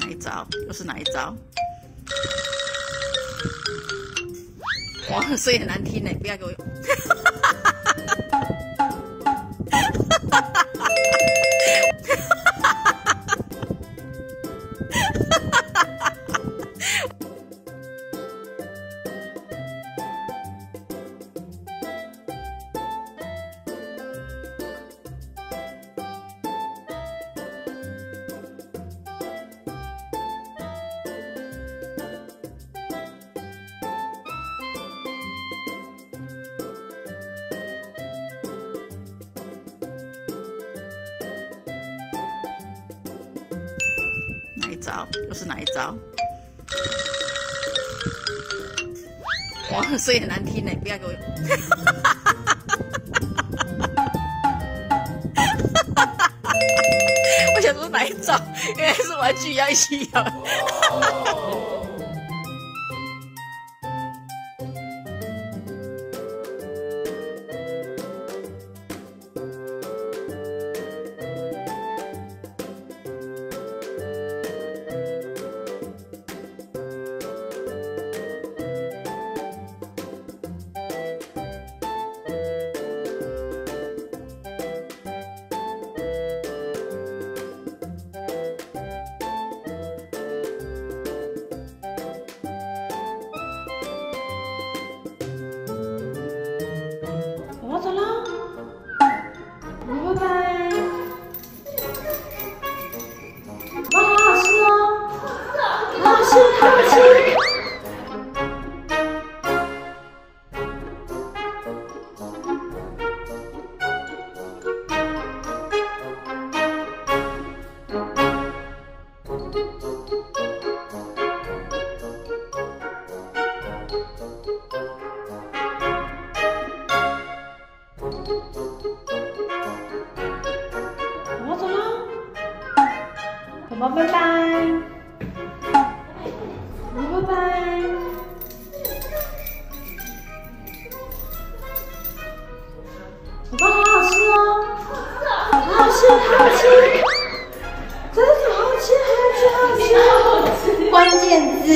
哪一招？又是哪一招？哇，声音很难听呢，不要给我。哪招？又是哪一招？哇，声音很难听呢，不要给我。我想说哪一招？原来是玩具要一起咬。我走了，宝宝拜拜，拜拜。宝宝好好吃哦，好好吃，好好吃，真的好好吃，好好吃，好好吃。关键字。